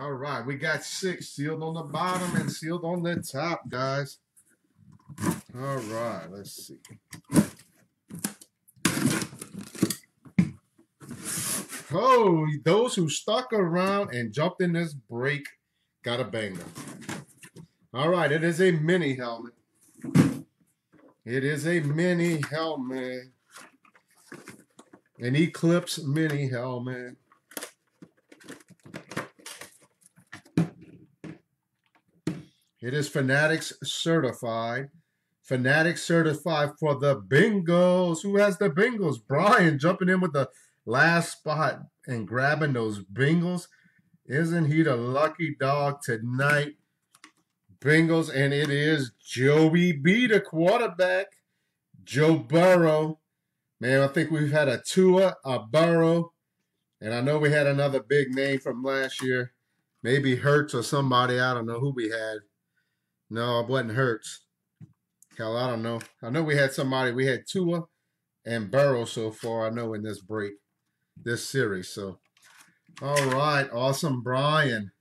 All right, we got six sealed on the bottom and sealed on the top, guys. All right, let's see. Oh, those who stuck around and jumped in this break got a banger. All right, it is a mini helmet. It is a mini helmet. An Eclipse mini helmet. It is Fanatics certified. Fanatics certified for the Bengals. Who has the Bengals? Brian jumping in with the last spot and grabbing those Bengals. Isn't he the lucky dog tonight? Bengals, and it is Joey B, the quarterback. Joe Burrow. Man, I think we've had a Tua, a Burrow, and I know we had another big name from last year. Maybe Hurts or somebody. I don't know who we had. No, it wasn't Hurts. Hell, I don't know. I know we had somebody. We had Tua and Burrow so far. I know in this break, this series. So, all right, awesome, Brian.